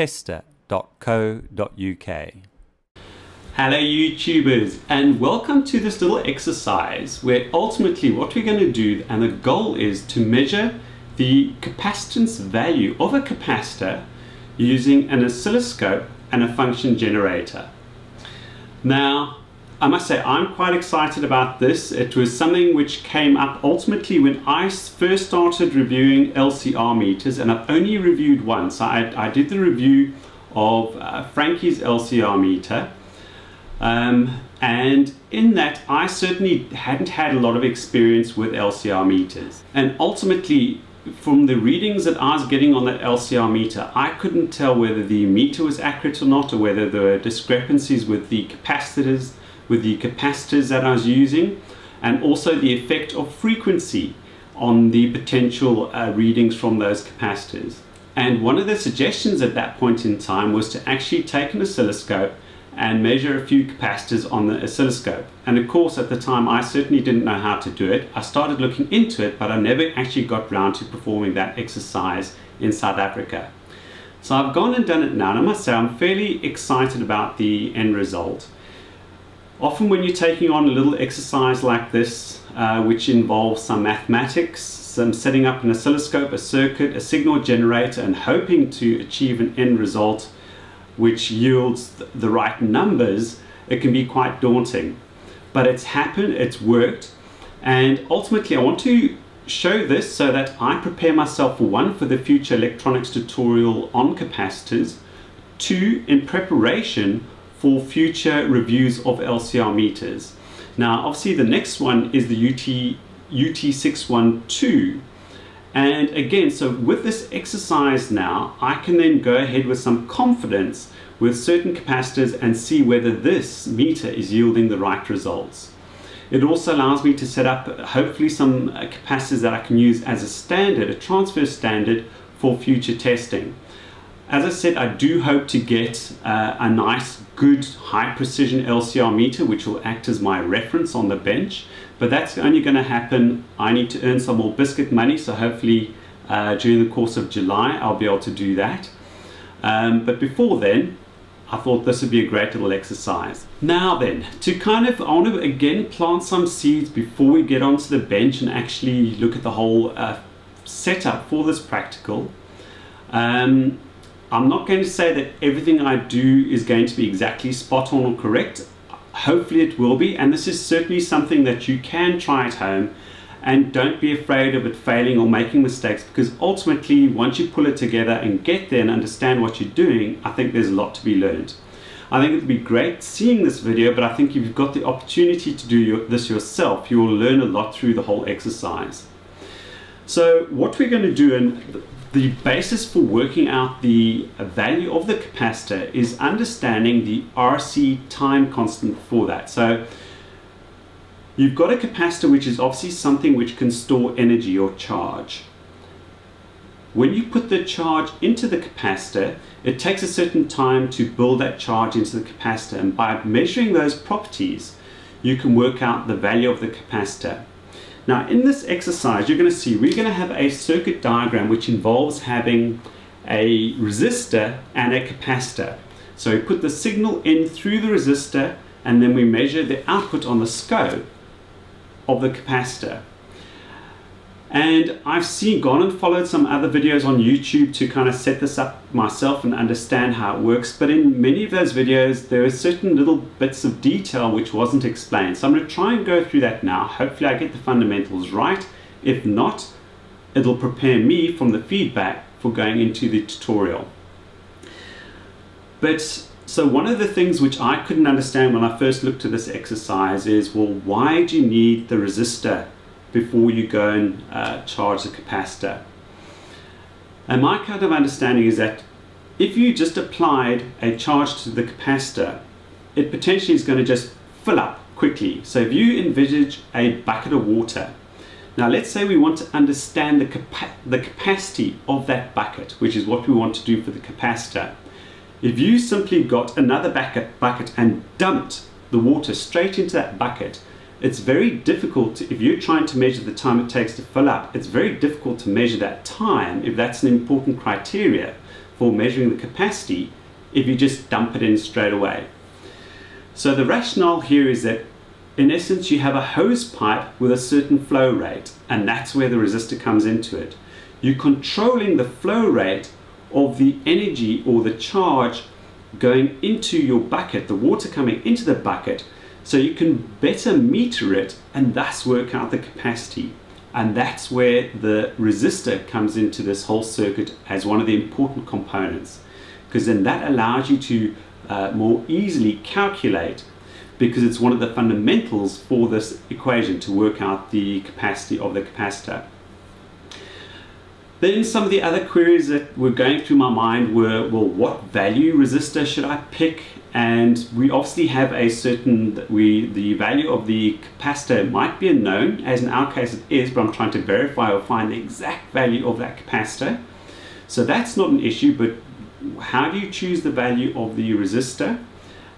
tester.co.uk. Hello YouTubers and welcome to this little exercise where ultimately what we're going to do and the goal is to measure the capacitance value of a capacitor using an oscilloscope and a function generator. Now I must say I'm quite excited about this. It was something which came up ultimately when I first started reviewing LCR meters and I've only reviewed once. I, I did the review of uh, Frankie's LCR meter um, and in that I certainly hadn't had a lot of experience with LCR meters and ultimately from the readings that I was getting on that LCR meter, I couldn't tell whether the meter was accurate or not, or whether there were discrepancies with the capacitors with the capacitors that I was using and also the effect of frequency on the potential uh, readings from those capacitors. And one of the suggestions at that point in time was to actually take an oscilloscope and measure a few capacitors on the oscilloscope. And of course, at the time, I certainly didn't know how to do it. I started looking into it, but I never actually got round to performing that exercise in South Africa. So I've gone and done it now, and I must say I'm fairly excited about the end result. Often when you're taking on a little exercise like this, uh, which involves some mathematics, some setting up an oscilloscope, a circuit, a signal generator, and hoping to achieve an end result which yields the right numbers, it can be quite daunting. But it's happened, it's worked, and ultimately I want to show this so that I prepare myself for one for the future electronics tutorial on capacitors, two in preparation for future reviews of LCR meters. Now, obviously the next one is the UT, UT612. And again, so with this exercise now, I can then go ahead with some confidence with certain capacitors and see whether this meter is yielding the right results. It also allows me to set up hopefully some uh, capacitors that I can use as a standard, a transfer standard for future testing. As I said, I do hope to get uh, a nice, good, high precision LCR meter, which will act as my reference on the bench. But that's only going to happen. I need to earn some more biscuit money. So hopefully uh, during the course of July, I'll be able to do that. Um, but before then, I thought this would be a great little exercise. Now then, to kind of, I want to again plant some seeds before we get onto the bench and actually look at the whole uh, setup for this practical. Um, I'm not going to say that everything I do is going to be exactly spot on or correct. Hopefully it will be, and this is certainly something that you can try at home and don't be afraid of it failing or making mistakes because ultimately once you pull it together and get there and understand what you're doing, I think there's a lot to be learned. I think it would be great seeing this video, but I think if you've got the opportunity to do your, this yourself, you will learn a lot through the whole exercise. So what we're going to do, and the basis for working out the value of the capacitor is understanding the RC time constant for that. So you've got a capacitor which is obviously something which can store energy or charge. When you put the charge into the capacitor, it takes a certain time to build that charge into the capacitor and by measuring those properties, you can work out the value of the capacitor. Now in this exercise, you're going to see we're going to have a circuit diagram which involves having a resistor and a capacitor. So we put the signal in through the resistor and then we measure the output on the scope of the capacitor. And I've seen, gone and followed some other videos on YouTube to kind of set this up myself and understand how it works. But in many of those videos, there are certain little bits of detail which wasn't explained. So I'm going to try and go through that now. Hopefully I get the fundamentals right. If not, it'll prepare me from the feedback for going into the tutorial. But so one of the things which I couldn't understand when I first looked at this exercise is, well, why do you need the resistor before you go and uh, charge the capacitor. And my kind of understanding is that if you just applied a charge to the capacitor, it potentially is going to just fill up quickly. So if you envisage a bucket of water, now let's say we want to understand the, capa the capacity of that bucket, which is what we want to do for the capacitor. If you simply got another bucket, bucket and dumped the water straight into that bucket, it's very difficult to, if you're trying to measure the time it takes to fill up it's very difficult to measure that time if that's an important criteria for measuring the capacity if you just dump it in straight away. So the rationale here is that in essence you have a hose pipe with a certain flow rate and that's where the resistor comes into it. You're controlling the flow rate of the energy or the charge going into your bucket the water coming into the bucket so you can better meter it and thus work out the capacity. And that's where the resistor comes into this whole circuit as one of the important components. Because then that allows you to uh, more easily calculate because it's one of the fundamentals for this equation to work out the capacity of the capacitor. Then some of the other queries that were going through my mind were, well, what value resistor should I pick? And we obviously have a certain, we the value of the capacitor might be unknown, as in our case it is, but I'm trying to verify or find the exact value of that capacitor. So that's not an issue, but how do you choose the value of the resistor?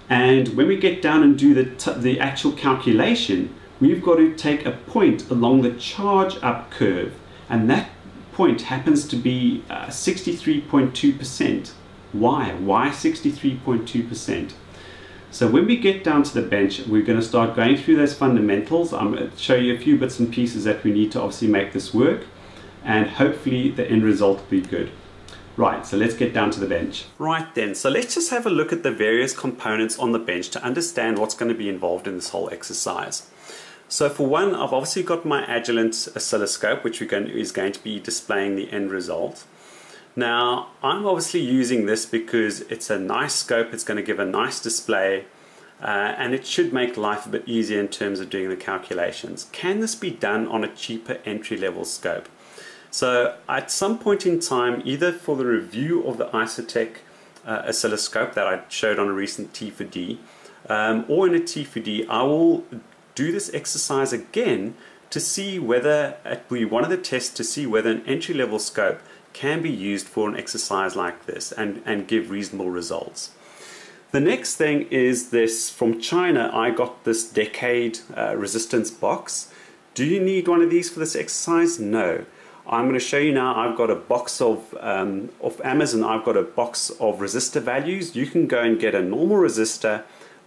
And when we get down and do the, the actual calculation, we've got to take a point along the charge up curve, and that point happens to be 63.2%. Uh, Why? Why 63.2%? So when we get down to the bench, we're going to start going through those fundamentals. I'm going to show you a few bits and pieces that we need to obviously make this work. And hopefully the end result will be good. Right, so let's get down to the bench. Right then, so let's just have a look at the various components on the bench to understand what's going to be involved in this whole exercise. So for one, I've obviously got my Agilent oscilloscope, which going, is going to be displaying the end result. Now, I'm obviously using this because it's a nice scope, it's going to give a nice display, uh, and it should make life a bit easier in terms of doing the calculations. Can this be done on a cheaper entry-level scope? So at some point in time, either for the review of the Isotech uh, oscilloscope that I showed on a recent T4D, um, or in a T4D, I will do this exercise again to see whether, one of the tests to see whether an entry-level scope can be used for an exercise like this and, and give reasonable results. The next thing is this, from China I got this decade uh, resistance box. Do you need one of these for this exercise? No. I'm going to show you now, I've got a box of, um, of Amazon, I've got a box of resistor values. You can go and get a normal resistor,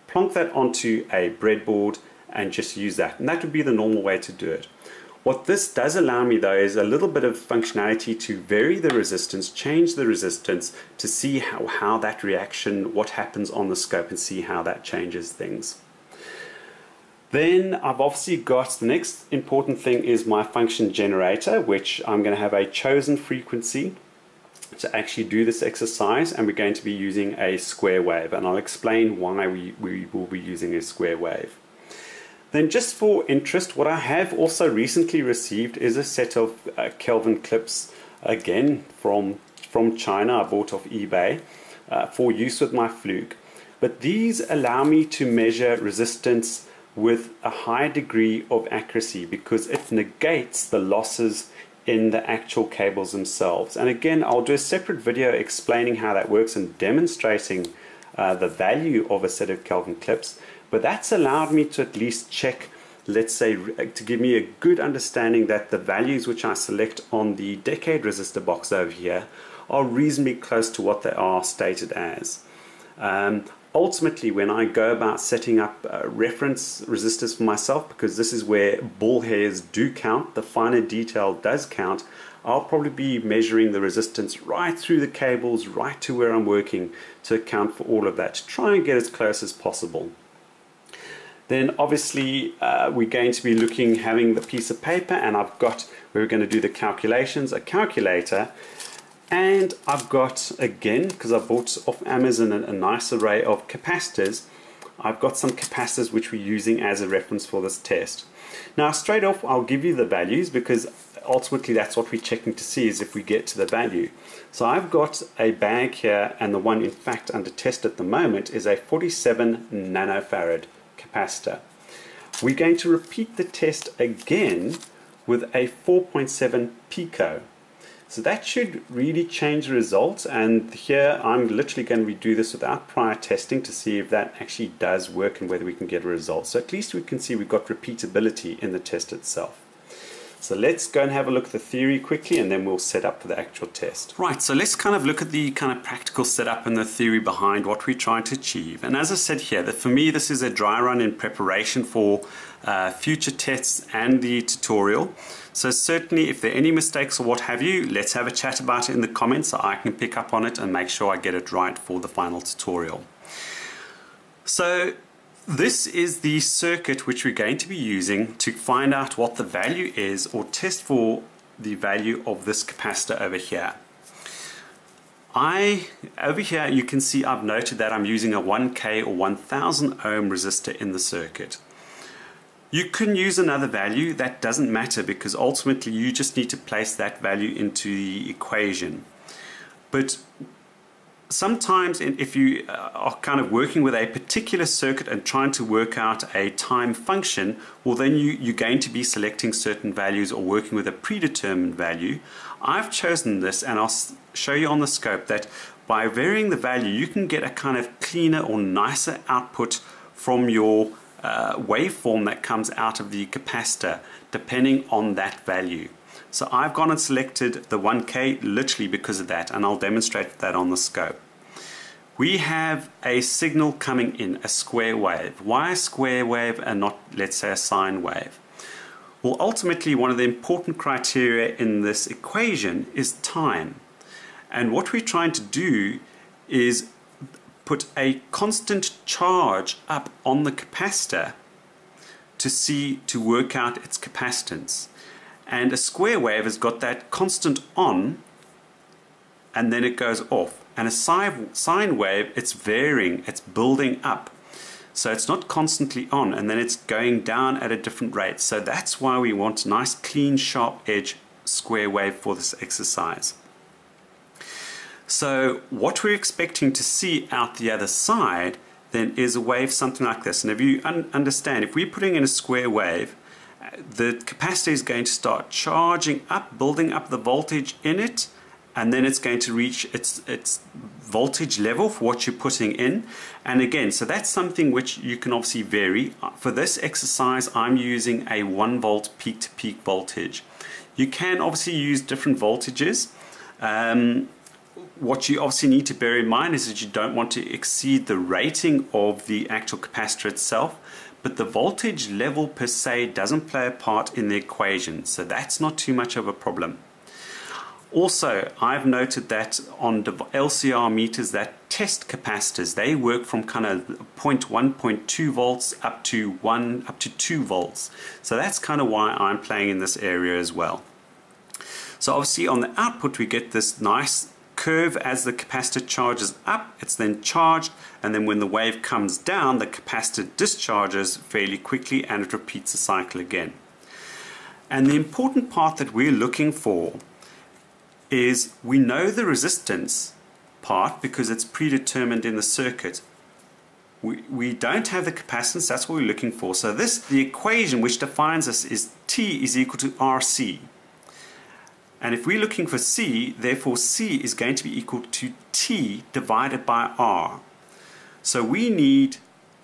plonk that onto a breadboard and just use that. And that would be the normal way to do it. What this does allow me though is a little bit of functionality to vary the resistance, change the resistance to see how, how that reaction, what happens on the scope and see how that changes things. Then I've obviously got the next important thing is my function generator, which I'm going to have a chosen frequency to actually do this exercise and we're going to be using a square wave and I'll explain why we, we will be using a square wave. Then just for interest, what I have also recently received is a set of uh, Kelvin clips, again from, from China, I bought off eBay, uh, for use with my Fluke. But these allow me to measure resistance with a high degree of accuracy because it negates the losses in the actual cables themselves. And again, I'll do a separate video explaining how that works and demonstrating uh, the value of a set of Kelvin clips. But that's allowed me to at least check, let's say, to give me a good understanding that the values which I select on the decade resistor box over here are reasonably close to what they are stated as. Um, ultimately, when I go about setting up uh, reference resistors for myself, because this is where ball hairs do count, the finer detail does count, I'll probably be measuring the resistance right through the cables, right to where I'm working to account for all of that, to try and get as close as possible. Then obviously uh, we're going to be looking, having the piece of paper and I've got, we're going to do the calculations, a calculator and I've got, again, because I bought off Amazon a, a nice array of capacitors, I've got some capacitors which we're using as a reference for this test. Now straight off I'll give you the values because ultimately that's what we're checking to see is if we get to the value. So I've got a bag here and the one in fact under test at the moment is a 47 nanofarad We're going to repeat the test again with a 4.7 pico. So that should really change the results. And here I'm literally going to redo this without prior testing to see if that actually does work and whether we can get a result. So at least we can see we've got repeatability in the test itself. So let's go and have a look at the theory quickly and then we'll set up for the actual test. Right, so let's kind of look at the kind of practical setup and the theory behind what we're trying to achieve. And as I said here, that for me this is a dry run in preparation for uh, future tests and the tutorial. So certainly if there are any mistakes or what have you, let's have a chat about it in the comments so I can pick up on it and make sure I get it right for the final tutorial. So this is the circuit which we're going to be using to find out what the value is or test for the value of this capacitor over here. I, over here you can see I've noted that I'm using a 1K or 1000 ohm resistor in the circuit. You can use another value, that doesn't matter because ultimately you just need to place that value into the equation. But sometimes if you uh, are kind of working with a particular circuit and trying to work out a time function, well then you, you're going to be selecting certain values or working with a predetermined value. I've chosen this and I'll show you on the scope that by varying the value you can get a kind of cleaner or nicer output from your uh, waveform that comes out of the capacitor depending on that value. So I've gone and selected the 1K literally because of that and I'll demonstrate that on the scope. We have a signal coming in, a square wave. Why a square wave and not let's say a sine wave? Well ultimately one of the important criteria in this equation is time. And what we're trying to do is put a constant charge up on the capacitor to see to work out its capacitance and a square wave has got that constant on and then it goes off and a sine wave it's varying it's building up. So it's not constantly on and then it's going down at a different rate. So that's why we want a nice clean sharp edge square wave for this exercise. So what we're expecting to see out the other side then is a wave something like this. And if you un understand if we're putting in a square wave the capacitor is going to start charging up, building up the voltage in it, and then it's going to reach its, its voltage level for what you're putting in. And again, so that's something which you can obviously vary. For this exercise, I'm using a 1 volt peak to peak voltage. You can obviously use different voltages. Um, what you obviously need to bear in mind is that you don't want to exceed the rating of the actual capacitor itself but the voltage level per se doesn't play a part in the equation, so that's not too much of a problem. Also, I've noted that on LCR meters that test capacitors, they work from kind of 0.1, 0.2 volts up to 1, up to 2 volts. So that's kind of why I'm playing in this area as well. So obviously on the output we get this nice curve as the capacitor charges up, it's then charged, and then when the wave comes down, the capacitor discharges fairly quickly and it repeats the cycle again. And the important part that we're looking for is we know the resistance part because it's predetermined in the circuit. We, we don't have the capacitance, that's what we're looking for. So this, the equation which defines this is T is equal to RC. And if we're looking for C, therefore C is going to be equal to T divided by R. So we need,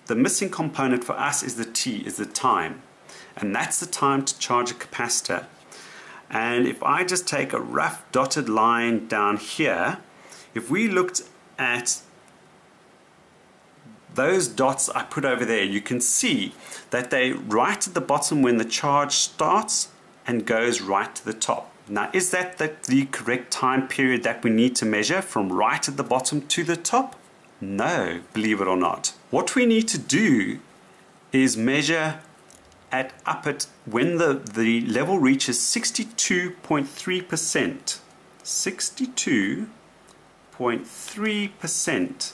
the missing component for us is the T, is the time. And that's the time to charge a capacitor. And if I just take a rough dotted line down here, if we looked at those dots I put over there, you can see that they right at the bottom when the charge starts and goes right to the top. Now, is that the, the correct time period that we need to measure from right at the bottom to the top? No, believe it or not. What we need to do is measure at up at when the, the level reaches 62.3%. 62.3%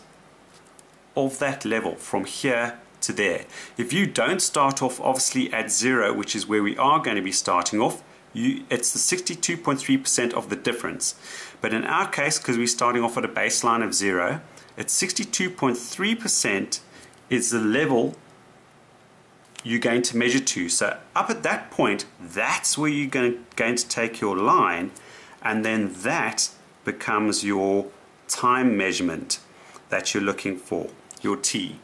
of that level from here to there. If you don't start off obviously at zero, which is where we are going to be starting off, you, it's the 62.3% of the difference. But in our case, because we're starting off at a baseline of zero, it's 62.3% is the level you're going to measure to. So up at that point, that's where you're going, going to take your line and then that becomes your time measurement that you're looking for, your T.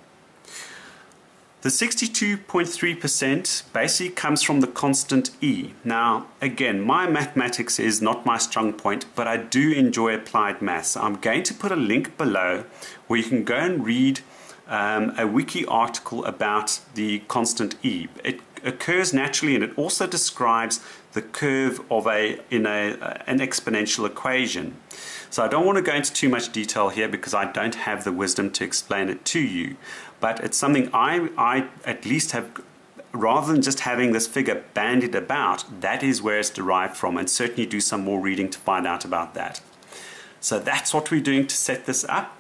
The 62.3% basically comes from the constant E. Now, again, my mathematics is not my strong point, but I do enjoy applied maths. I'm going to put a link below where you can go and read um, a wiki article about the constant E. It occurs naturally and it also describes the curve of a in a an exponential equation. So I don't want to go into too much detail here because I don't have the wisdom to explain it to you. But it's something I, I at least have, rather than just having this figure bandied about, that is where it's derived from and certainly do some more reading to find out about that. So that's what we're doing to set this up.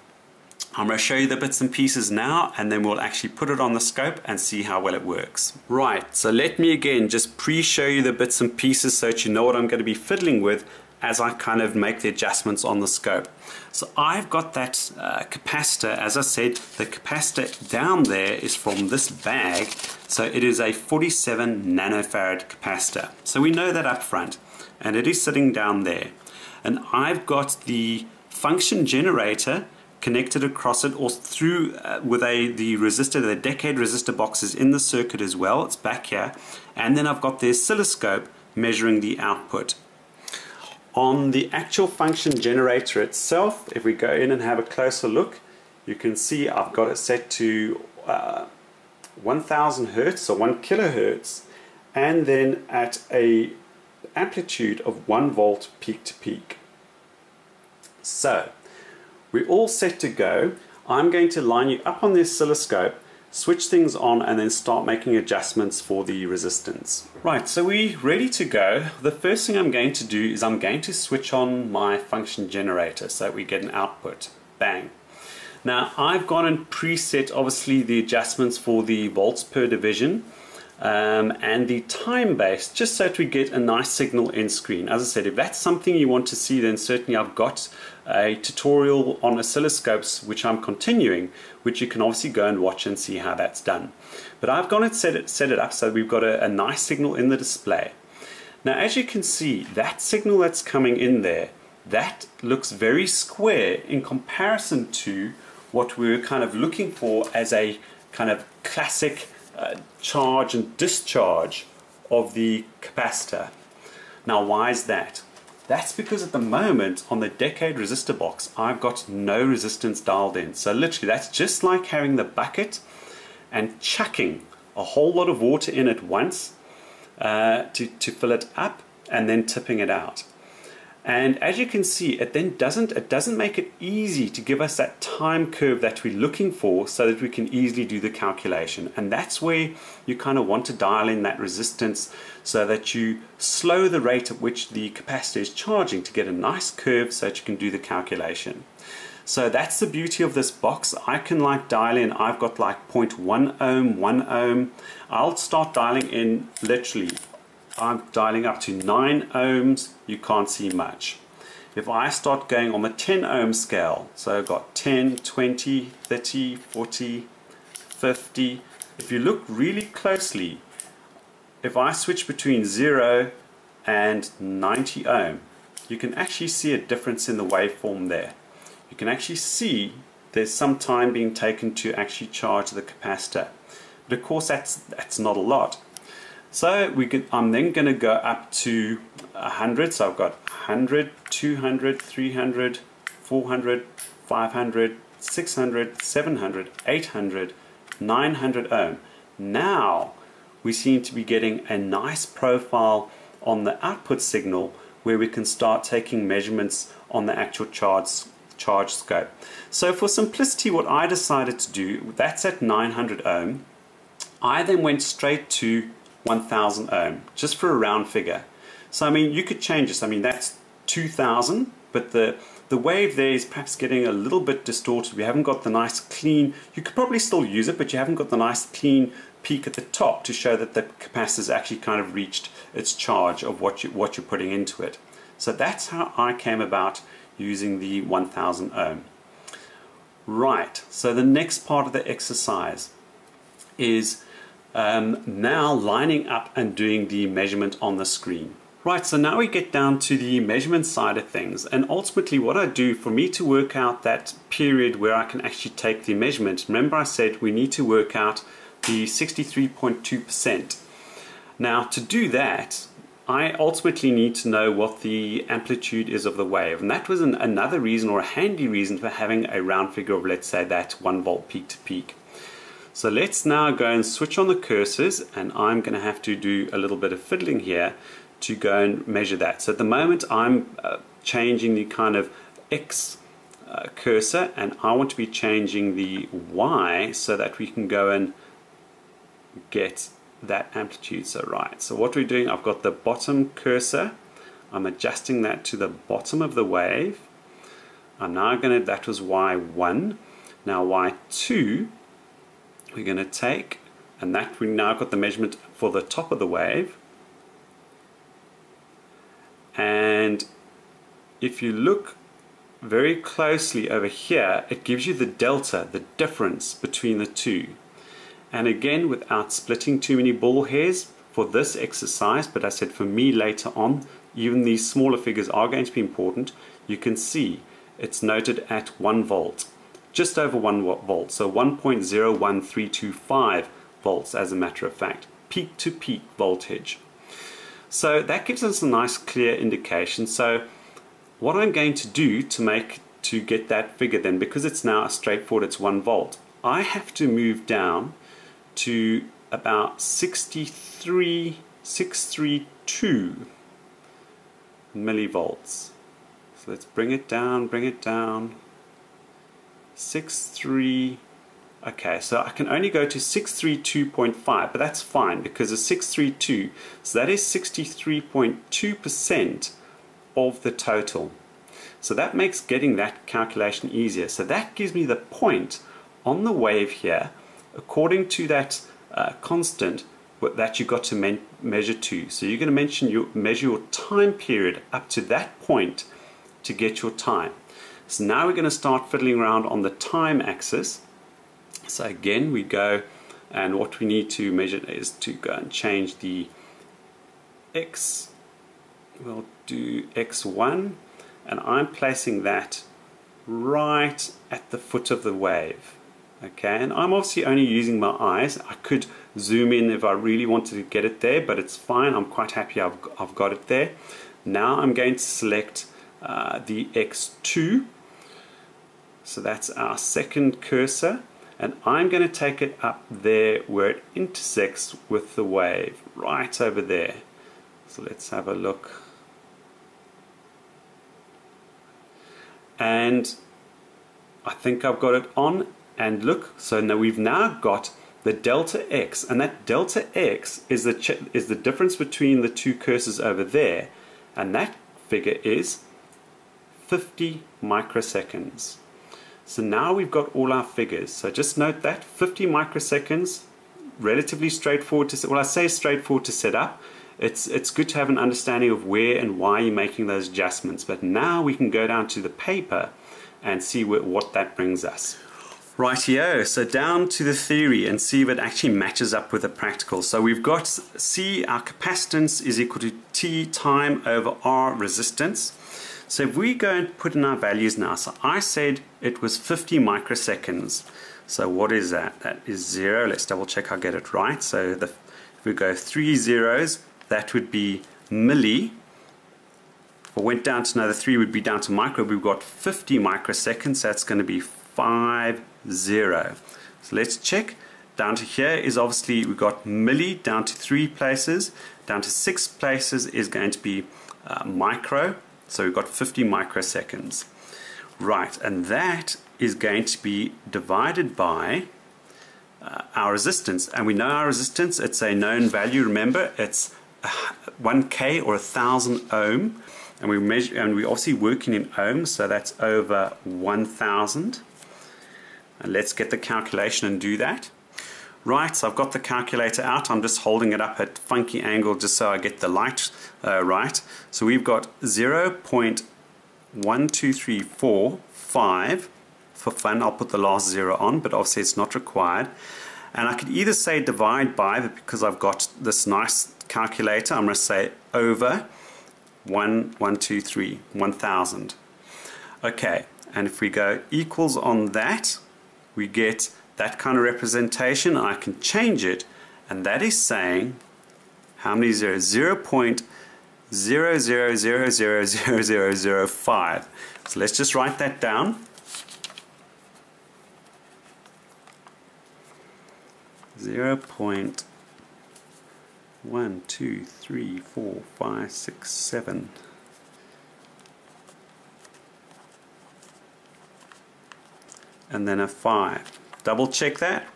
I'm going to show you the bits and pieces now and then we'll actually put it on the scope and see how well it works. Right, so let me again just pre-show you the bits and pieces so that you know what I'm going to be fiddling with as I kind of make the adjustments on the scope. So I've got that uh, capacitor, as I said, the capacitor down there is from this bag, so it is a 47 nanofarad capacitor. So we know that up front, and it is sitting down there. And I've got the function generator connected across it or through uh, with a the resistor, the decade resistor boxes in the circuit as well, it's back here. And then I've got the oscilloscope measuring the output. On the actual function generator itself, if we go in and have a closer look, you can see I've got it set to uh, 1000 hertz or 1 kilohertz and then at a amplitude of 1 volt peak to peak. So we're all set to go. I'm going to line you up on the oscilloscope switch things on and then start making adjustments for the resistance. Right, so we're ready to go. The first thing I'm going to do is I'm going to switch on my function generator so that we get an output. Bang. Now I've gone and preset obviously the adjustments for the volts per division um, and the time base just so that we get a nice signal in screen. As I said, if that's something you want to see, then certainly I've got a tutorial on oscilloscopes which I'm continuing, which you can obviously go and watch and see how that's done. But I've gone and set it, set it up so we've got a, a nice signal in the display. Now as you can see, that signal that's coming in there, that looks very square in comparison to what we are kind of looking for as a kind of classic uh, charge and discharge of the capacitor. Now why is that? That's because at the moment on the decade resistor box I've got no resistance dialed in. So literally that's just like having the bucket and chucking a whole lot of water in at once uh, to, to fill it up and then tipping it out. And as you can see, it then doesn't, it doesn't make it easy to give us that time curve that we're looking for so that we can easily do the calculation. And that's where you kind of want to dial in that resistance so that you slow the rate at which the capacitor is charging to get a nice curve so that you can do the calculation. So that's the beauty of this box. I can like dial in, I've got like 0.1 ohm, 1 ohm. I'll start dialing in literally I'm dialing up to 9 ohms, you can't see much. If I start going on the 10 ohm scale, so I've got 10, 20, 30, 40, 50, if you look really closely, if I switch between 0 and 90 ohm, you can actually see a difference in the waveform there. You can actually see there's some time being taken to actually charge the capacitor. But of course that's, that's not a lot. So we can, I'm then going to go up to 100. So I've got 100, 200, 300, 400, 500, 600, 700, 800, 900 ohm. Now we seem to be getting a nice profile on the output signal where we can start taking measurements on the actual charge, charge scope. So for simplicity, what I decided to do, that's at 900 ohm. I then went straight to 1000 ohm, just for a round figure. So I mean, you could change this. I mean, that's 2000, but the the wave there is perhaps getting a little bit distorted. We haven't got the nice clean, you could probably still use it, but you haven't got the nice clean peak at the top to show that the capacitor's actually kind of reached its charge of what, you, what you're putting into it. So that's how I came about using the 1000 ohm. Right, so the next part of the exercise is um, now lining up and doing the measurement on the screen. Right, so now we get down to the measurement side of things and ultimately what I do for me to work out that period where I can actually take the measurement, remember I said we need to work out the 63.2%. Now to do that, I ultimately need to know what the amplitude is of the wave and that was an, another reason or a handy reason for having a round figure of let's say that 1 volt peak to peak. So let's now go and switch on the cursors and I'm going to have to do a little bit of fiddling here to go and measure that. So at the moment I'm uh, changing the kind of X uh, cursor and I want to be changing the Y so that we can go and get that amplitude so right. So what we're doing, I've got the bottom cursor, I'm adjusting that to the bottom of the wave. I'm now going to, that was Y1. Now Y2, we're going to take, and that we now got the measurement for the top of the wave. And if you look very closely over here, it gives you the delta, the difference between the two. And again, without splitting too many ball hairs for this exercise, but I said for me later on, even these smaller figures are going to be important, you can see it's noted at 1 volt, just over 1 volt, so 1.01325 volts as a matter of fact, peak to peak voltage. So that gives us a nice clear indication. So what I'm going to do to make to get that figure then, because it's now straightforward, it's one volt, I have to move down to about 63, 632 millivolts. So let's bring it down, bring it down. 63 Okay, so I can only go to 632.5, but that's fine because it's 632, so that is 63.2% of the total. So that makes getting that calculation easier. So that gives me the point on the wave here, according to that uh, constant that you got to measure to. So you're going to mention your, measure your time period up to that point to get your time. So now we're going to start fiddling around on the time axis so again, we go and what we need to measure is to go and change the x. We'll do x1 and I'm placing that right at the foot of the wave. Okay, and I'm obviously only using my eyes. I could zoom in if I really wanted to get it there, but it's fine. I'm quite happy I've, I've got it there. Now I'm going to select uh, the X2. So that's our second cursor and I'm going to take it up there where it intersects with the wave right over there. So let's have a look. And I think I've got it on and look so now we've now got the delta x and that delta x is the is the difference between the two cursors over there and that figure is 50 microseconds so now we've got all our figures. So just note that 50 microseconds, relatively straightforward to, well I say straightforward to set up. It's, it's good to have an understanding of where and why you're making those adjustments. But now we can go down to the paper and see what, what that brings us. Rightio, so down to the theory and see if it actually matches up with the practical. So we've got C, our capacitance is equal to T time over R resistance. So if we go and put in our values now, so I said it was 50 microseconds. So what is that? That is zero. Let's double check I get it right. So the, if we go three zeros, that would be milli. If I went down to another three, would be down to micro. We've got 50 microseconds. So that's going to be five zero. So let's check. Down to here is obviously we've got milli down to three places. Down to six places is going to be uh, micro. So we've got 50 microseconds. Right, and that is going to be divided by uh, our resistance. And we know our resistance, it's a known value. Remember, it's 1K or 1,000 ohm. And we measure, and we're obviously working in ohms, so that's over 1,000. And let's get the calculation and do that. Right, so I've got the calculator out. I'm just holding it up at funky angle just so I get the light uh, right. So we've got 0 0.12345 for fun. I'll put the last zero on, but obviously it's not required. And I could either say divide by, but because I've got this nice calculator, I'm going to say over 1, 1, 2, 3, 1000. Okay, and if we go equals on that, we get that kind of representation. I can change it, and that is saying how many zeros? 0 0.00000005. So let's just write that down. Zero point one, two, three, four, five, six, seven. And then a 5. Double check that.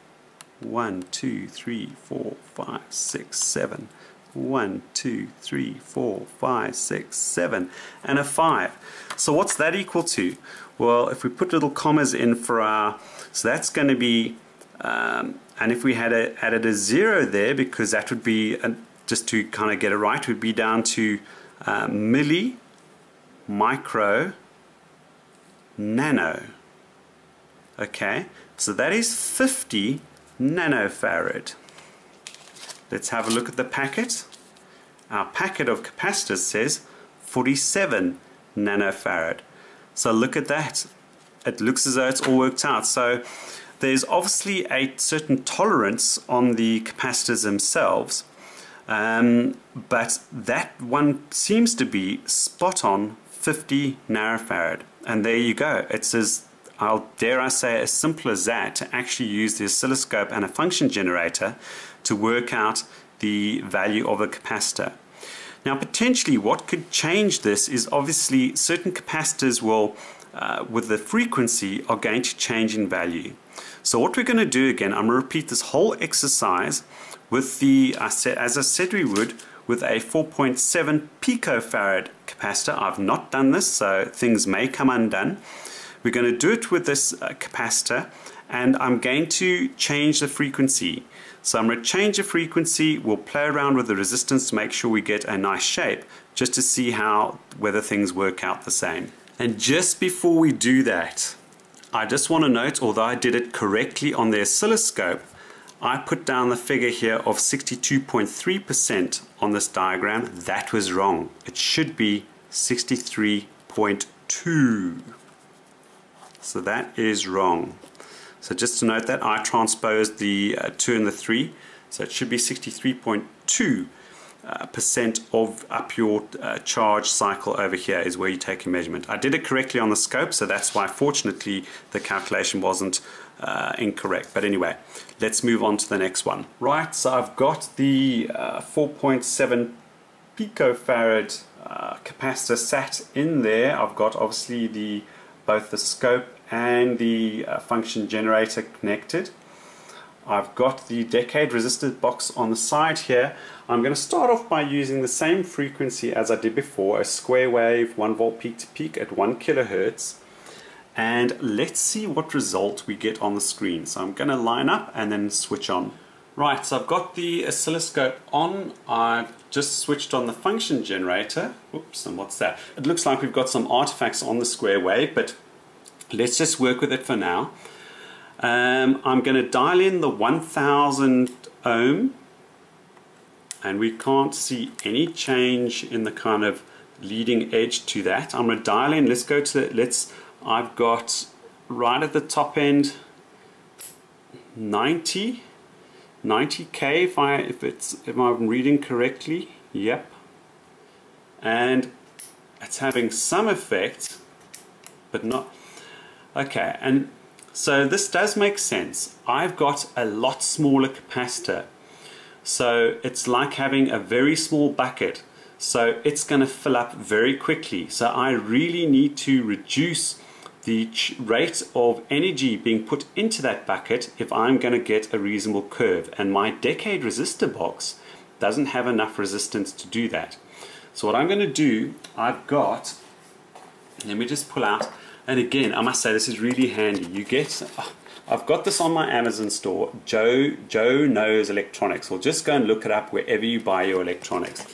One, two, three, four, five, six, seven. One, two, three, four, five, six, seven, and a 5. So what's that equal to? Well, if we put little commas in for our, so that's going to be um, and if we had a, added a zero there, because that would be, just to kind of get it right, would be down to uh, milli, micro, nano. Okay, so that is 50 nanofarad. Let's have a look at the packet. Our packet of capacitors says 47 nanofarad. So look at that. It looks as though it's all worked out. So there's obviously a certain tolerance on the capacitors themselves, um, but that one seems to be spot on 50 nanofarad. And there you go. It's as, I'll dare I say, as simple as that to actually use the oscilloscope and a function generator to work out the value of a capacitor. Now, potentially, what could change this is obviously certain capacitors will, uh, with the frequency, are going to change in value. So what we're going to do again, I'm going to repeat this whole exercise with the, as I said we would, with a 4.7 picofarad capacitor. I've not done this, so things may come undone. We're going to do it with this uh, capacitor, and I'm going to change the frequency. So I'm going to change the frequency, we'll play around with the resistance to make sure we get a nice shape, just to see how, whether things work out the same. And just before we do that, I just want to note, although I did it correctly on the oscilloscope, I put down the figure here of 62.3% on this diagram. That was wrong. It should be 63.2. So that is wrong. So just to note that I transposed the uh, 2 and the 3. So it should be 63.2 uh, percent of up your uh, charge cycle over here is where you take a measurement. I did it correctly on the scope, so that's why fortunately the calculation wasn't uh, incorrect. But anyway, let's move on to the next one. Right, so I've got the uh, 4.7 picofarad uh, capacitor sat in there. I've got obviously the both the scope and the uh, function generator connected. I've got the decade resistor box on the side here. I'm going to start off by using the same frequency as I did before, a square wave 1 volt peak to peak at 1 kilohertz. And let's see what result we get on the screen. So I'm going to line up and then switch on. Right, so I've got the oscilloscope on. I've just switched on the function generator. Oops, and what's that? It looks like we've got some artifacts on the square wave, but let's just work with it for now. Um, I'm going to dial in the 1000 ohm and we can't see any change in the kind of leading edge to that. I'm going to dial in, let's go to, the, let's, I've got right at the top end 90, 90k if I, if it's, if I'm reading correctly, yep. And it's having some effect, but not, okay, and so this does make sense. I've got a lot smaller capacitor. So it's like having a very small bucket. So it's going to fill up very quickly. So I really need to reduce the rate of energy being put into that bucket if I'm going to get a reasonable curve. And my decade resistor box doesn't have enough resistance to do that. So what I'm going to do, I've got, let me just pull out and again, I must say this is really handy. You get, oh, I've got this on my Amazon store, Joe, Joe Knows Electronics, or just go and look it up wherever you buy your electronics.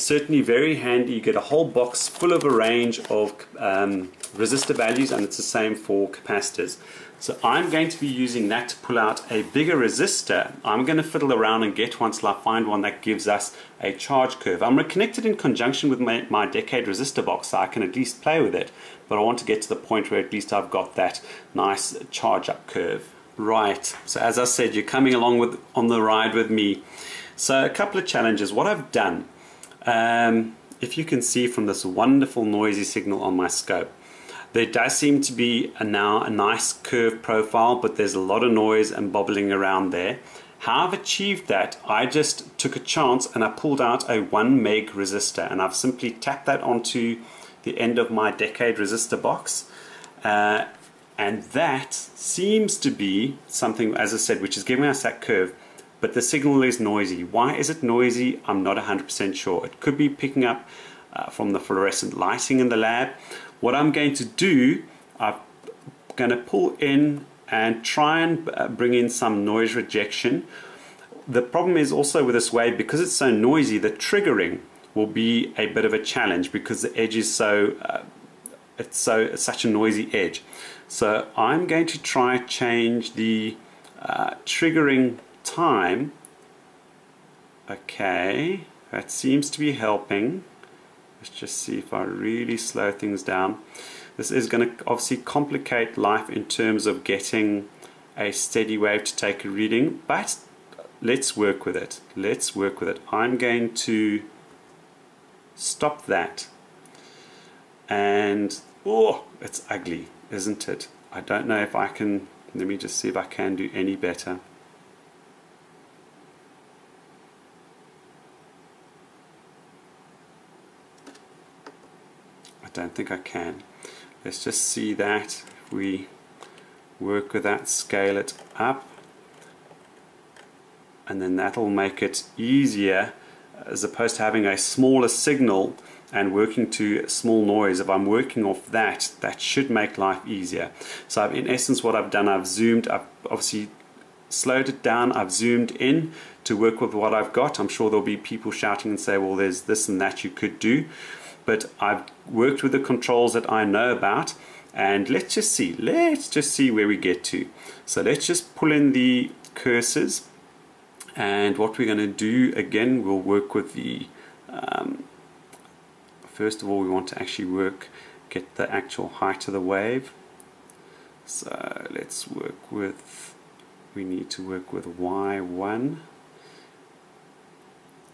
Certainly very handy. You get a whole box full of a range of um, resistor values, and it's the same for capacitors. So I'm going to be using that to pull out a bigger resistor. I'm going to fiddle around and get one till I find one that gives us a charge curve. I'm connected in conjunction with my, my decade resistor box so I can at least play with it. But I want to get to the point where at least I've got that nice charge up curve. Right, so as I said, you're coming along with on the ride with me. So a couple of challenges. What I've done, um, if you can see from this wonderful noisy signal on my scope, there does seem to be a now a nice curved profile, but there's a lot of noise and bobbling around there. How I've achieved that, I just took a chance and I pulled out a 1 meg resistor and I've simply tapped that onto the end of my decade resistor box. Uh, and that seems to be something, as I said, which is giving us that curve, but the signal is noisy. Why is it noisy? I'm not 100% sure. It could be picking up uh, from the fluorescent lighting in the lab, what I'm going to do, I'm going to pull in and try and uh, bring in some noise rejection. The problem is also with this wave, because it's so noisy, the triggering will be a bit of a challenge because the edge is so, uh, it's so it's such a noisy edge. So I'm going to try change the uh, triggering time. Okay, that seems to be helping. Let's just see if I really slow things down. This is going to obviously complicate life in terms of getting a steady wave to take a reading, but let's work with it. Let's work with it. I'm going to stop that. And, oh, it's ugly, isn't it? I don't know if I can, let me just see if I can do any better. Don't think I can. Let's just see that. We work with that, scale it up, and then that'll make it easier as opposed to having a smaller signal and working to small noise. If I'm working off that, that should make life easier. So I've, in essence what I've done, I've zoomed, I've obviously slowed it down, I've zoomed in to work with what I've got. I'm sure there'll be people shouting and say, well, there's this and that you could do but I've worked with the controls that I know about and let's just see. Let's just see where we get to. So let's just pull in the cursors and what we're going to do again we'll work with the um, first of all we want to actually work get the actual height of the wave. So let's work with we need to work with y1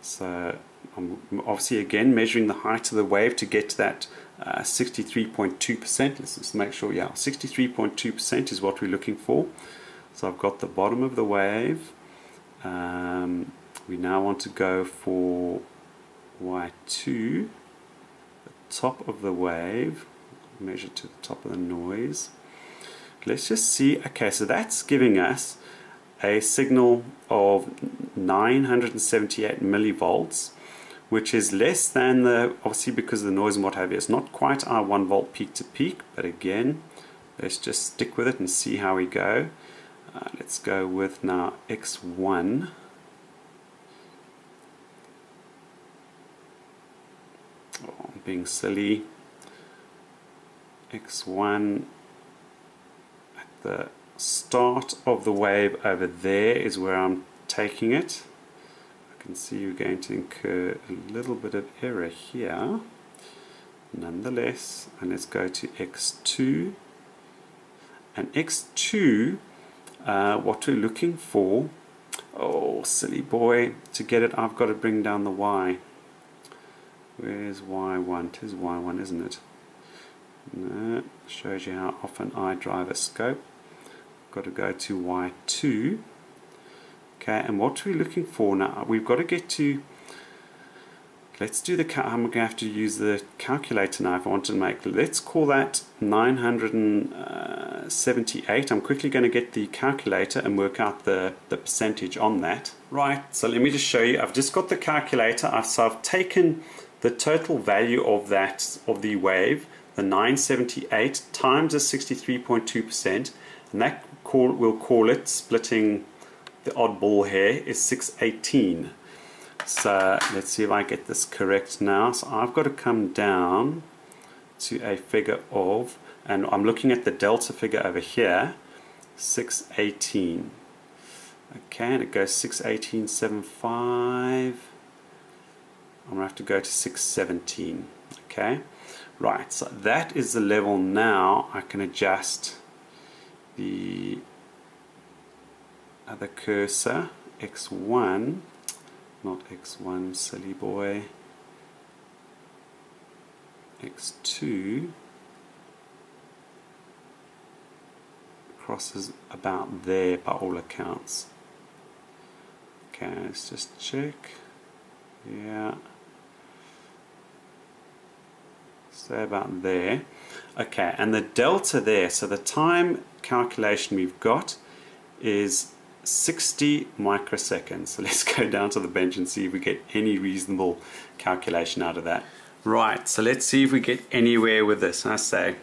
so I'm obviously again measuring the height of the wave to get to that 63.2%. Uh, Let's just make sure, yeah, 63.2% is what we're looking for. So I've got the bottom of the wave. Um, we now want to go for Y2, the top of the wave, measure to the top of the noise. Let's just see, okay, so that's giving us a signal of 978 millivolts which is less than the, obviously because of the noise and what have you, it's not quite our 1 volt peak to peak, but again, let's just stick with it and see how we go. Uh, let's go with now X1. Oh, I'm being silly. X1 at the start of the wave over there is where I'm taking it can see you're going to incur a little bit of error here. Nonetheless and let's go to x2 and x2 uh, what we're looking for oh silly boy to get it I've got to bring down the y. Where's y1 tis y1 isn't it? No shows you how often I drive a scope. Got to go to y2 Okay, and what we're looking for now, we've got to get to, let's do the, I'm going to have to use the calculator now if I want to make, let's call that 978. I'm quickly going to get the calculator and work out the, the percentage on that. Right, so let me just show you, I've just got the calculator, I've, so I've taken the total value of that, of the wave, the 978 times the 63.2%, and that call, we'll call it splitting the oddball here is 618 so let's see if I get this correct now so I've got to come down to a figure of and I'm looking at the delta figure over here 618. Okay, and it goes 618.75. I'm going to have to go to 617. Okay, right, so that is the level now. I can adjust the Uh, other cursor, X1, not X1, silly boy, X2. crosses about there by all accounts. Okay, let's just check. Yeah. Say about there. Okay, and the delta there, so the time calculation we've got is 60 microseconds. So let's go down to the bench and see if we get any reasonable calculation out of that. Right, so let's see if we get anywhere with this. I say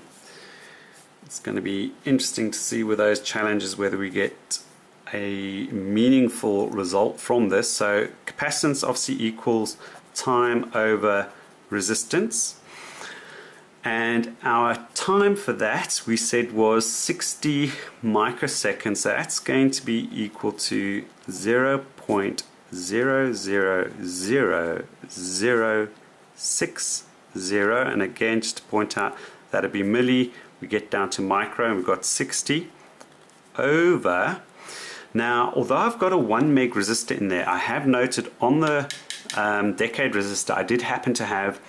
it's going to be interesting to see with those challenges whether we get a meaningful result from this. So capacitance obviously equals time over resistance. And our time for that we said was 60 microseconds. So that's going to be equal to 0 0.000060. And again, just to point out, that'd be milli we get down to micro and we've got 60 over now although I've got a 1 meg resistor in there I have noted on the um, decade resistor I did happen to have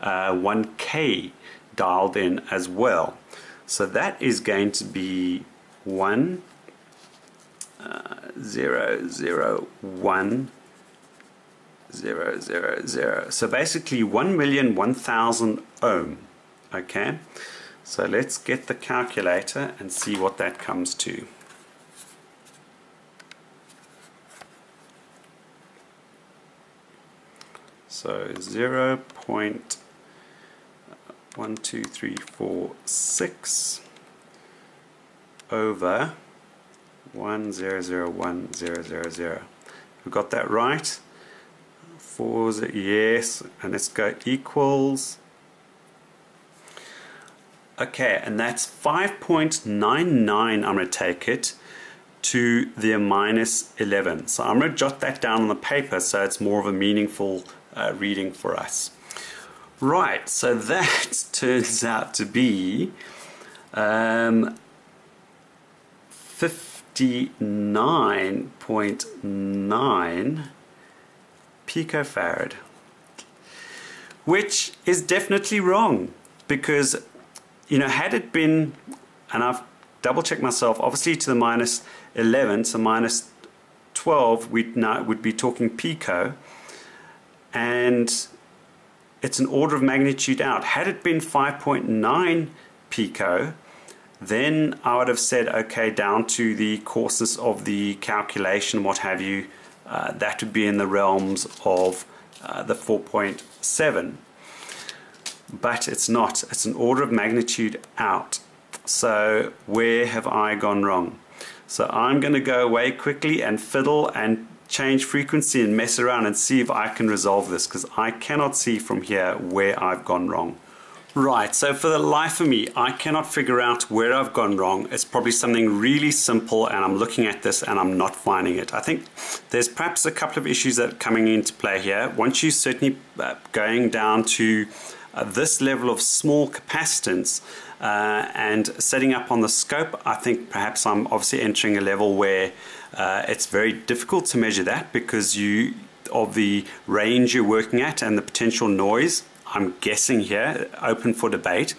uh, 1k dialed in as well. So that is going to be 1 uh, 0 0 1 0 0 0 so basically 1 million 1000 ohm okay? So let's get the calculator and see what that comes to. So 0 0.12346 over 1001000. We got that right? Four, is it? yes, and let's go equals Okay, and that's 5.99, I'm going to take it, to the minus 11. So I'm going to jot that down on the paper so it's more of a meaningful uh, reading for us. Right, so that turns out to be um, 59.9 picofarad, which is definitely wrong because you know, had it been, and I've double checked myself, obviously to the minus 11, so minus 12, we'd now would be talking pico, and it's an order of magnitude out. Had it been 5.9 pico, then I would have said, okay, down to the coarseness of the calculation, what have you, uh, that would be in the realms of uh, the 4.7 but it's not. It's an order of magnitude out. So where have I gone wrong? So I'm going to go away quickly and fiddle and change frequency and mess around and see if I can resolve this because I cannot see from here where I've gone wrong. Right, so for the life of me, I cannot figure out where I've gone wrong. It's probably something really simple and I'm looking at this and I'm not finding it. I think there's perhaps a couple of issues that are coming into play here. Once you're certainly uh, going down to uh, this level of small capacitance uh, and setting up on the scope, I think perhaps I'm obviously entering a level where uh, it's very difficult to measure that because you of the range you're working at and the potential noise. I'm guessing here, open for debate.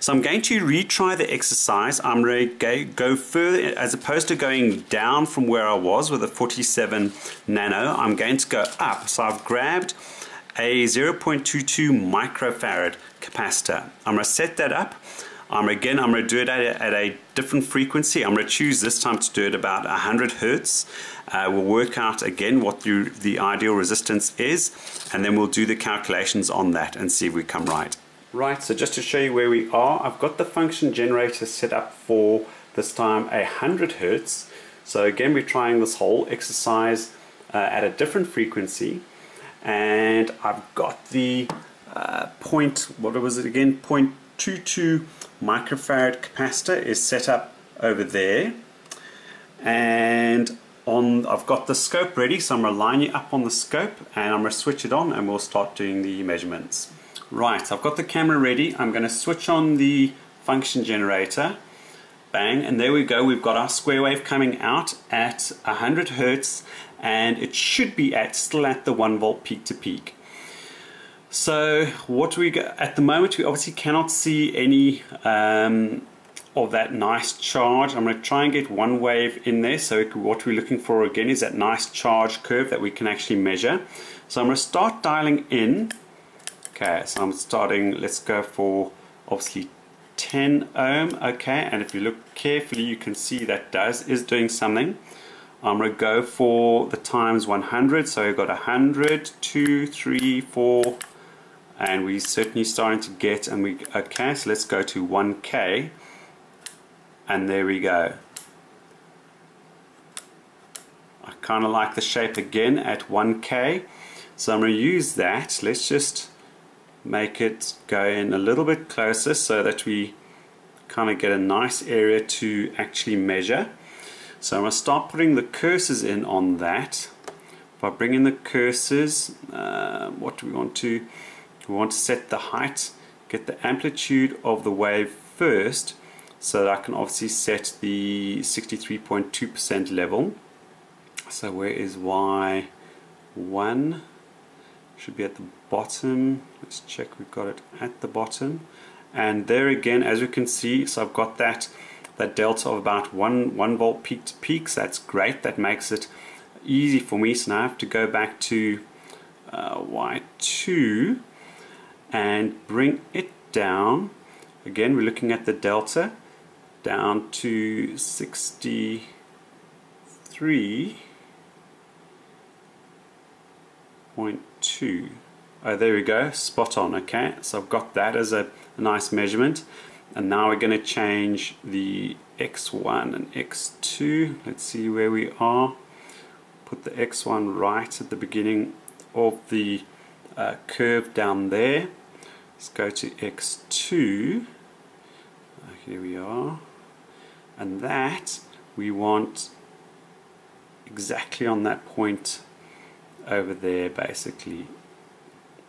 So I'm going to retry the exercise. I'm going to go further, as opposed to going down from where I was with a 47 nano, I'm going to go up. So I've grabbed a 0.22 microfarad capacitor. I'm going to set that up. Um, again, I'm going to do it at a, at a, different frequency. I'm going to choose this time to do it about 100 hertz. Uh, we'll work out again what the, the ideal resistance is, and then we'll do the calculations on that and see if we come right. Right, so just to show you where we are, I've got the function generator set up for this time 100 hertz. So again, we're trying this whole exercise uh, at a different frequency and I've got the uh, point, what was it again, 0.22 microfarad capacitor is set up over there And on, I've got the scope ready, so I'm going to line you up on the scope and I'm going to switch it on and we'll start doing the measurements. Right, I've got the camera ready. I'm going to switch on the function generator. Bang, and there we go. We've got our square wave coming out at 100 hertz and it should be at still at the 1 volt peak to peak. So what we got at the moment we obviously cannot see any um, of that nice charge. I'm going to try and get one wave in there. So what we're looking for again is that nice charge curve that we can actually measure. So I'm going to start dialing in. Okay, so I'm starting, let's go for obviously 10 ohm. Okay, and if you look carefully, you can see that does is doing something. I'm going to go for the times 100. So we've got 100, 2, 3, 4, and we're certainly starting to get, and we, okay, so let's go to 1K and there we go. I kind of like the shape again at 1k so I'm going to use that. Let's just make it go in a little bit closer so that we kind of get a nice area to actually measure. So I'm going to start putting the cursors in on that. By bringing the cursors uh, what do we want to we want to set the height get the amplitude of the wave first so that I can obviously set the 63.2% level. So where is Y1 should be at the bottom. Let's check we've got it at the bottom. And there again as you can see so I've got that that delta of about one one volt peak to peak. So that's great. That makes it easy for me. So now I have to go back to uh, Y2 and bring it down. Again we're looking at the delta down to 63.2 oh there we go. Spot on okay? So I've got that as a, a nice measurement. And now we're going to change the x1 and x2 let's see where we are. Put the x1 right at the beginning of the uh, curve down there let's go to x2 uh, here we are. And that we want exactly on that point over there basically.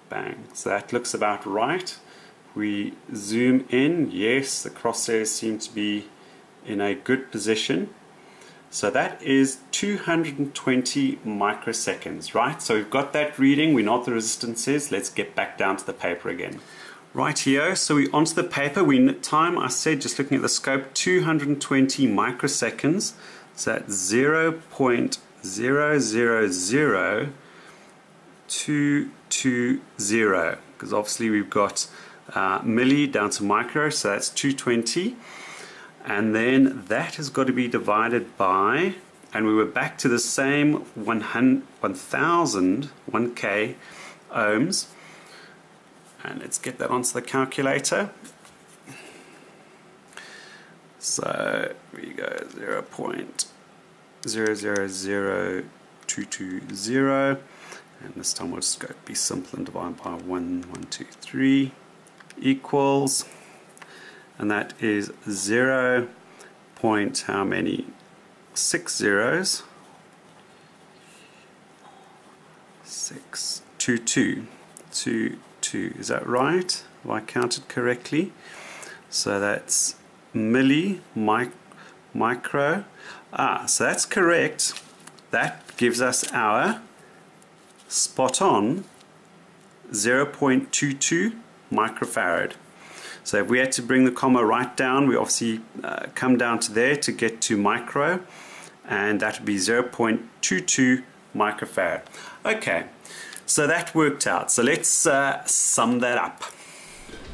Bang. So that looks about right. We zoom in. Yes the crosshairs seem to be in a good position. So that is 220 microseconds right? So we've got that reading. We know what the resistance is. Let's get back down to the paper again Right here, so we onto the paper. We time I said just looking at the scope 220 microseconds. So that's 0 0.000220 because obviously we've got uh, milli down to micro, so that's 220. And then that has got to be divided by, and we were back to the same 1,000, 1K ohms and let's get that onto the calculator. So we go 0 0.000220 and this time we'll just go be simple and divide by 1 1 2 3 equals. And that is 0 point how many? Six zeros. Six two two two Is that right? Have I counted correctly? So that's milli, mic, micro. Ah, so that's correct. That gives us our spot on 0.22 microfarad. So if we had to bring the comma right down, we obviously uh, come down to there to get to micro, and that would be 0.22 microfarad. Okay, so that worked out. So let's uh, sum that up.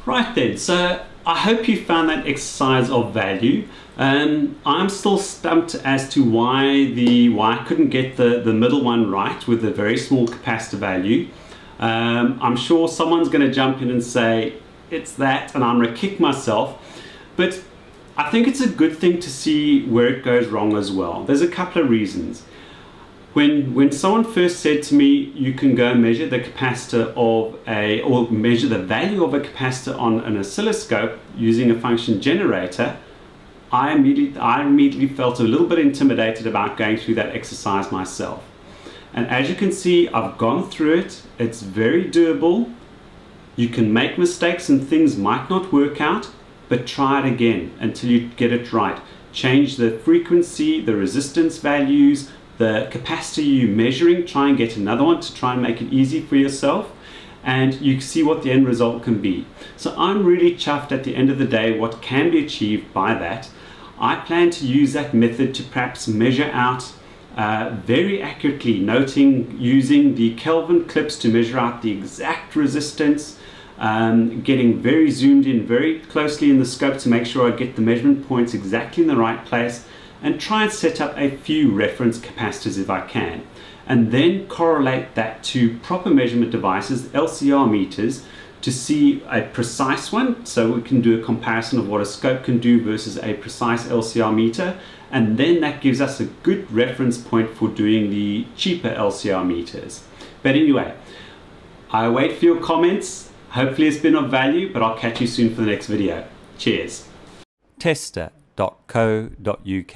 Right then, so I hope you found that exercise of value. Um, I'm still stumped as to why the why I couldn't get the, the middle one right with a very small capacitor value. Um, I'm sure someone's going to jump in and say it's that and I'm going to kick myself. But I think it's a good thing to see where it goes wrong as well. There's a couple of reasons. When, when someone first said to me, you can go measure the capacitor of a, or measure the value of a capacitor on an oscilloscope using a function generator, I immediately, I immediately felt a little bit intimidated about going through that exercise myself. And as you can see, I've gone through it. It's very doable. You can make mistakes and things might not work out, but try it again until you get it right. Change the frequency, the resistance values, the capacity you're measuring, try and get another one to try and make it easy for yourself and you see what the end result can be. So I'm really chuffed at the end of the day what can be achieved by that. I plan to use that method to perhaps measure out uh, very accurately, noting using the Kelvin clips to measure out the exact resistance, um, getting very zoomed in very closely in the scope to make sure I get the measurement points exactly in the right place, and try and set up a few reference capacitors if I can. And then correlate that to proper measurement devices, LCR meters, to see a precise one. So we can do a comparison of what a scope can do versus a precise LCR meter. And then that gives us a good reference point for doing the cheaper LCR meters. But anyway, I await for your comments. Hopefully it's been of value, but I'll catch you soon for the next video. Cheers. Tester.co.uk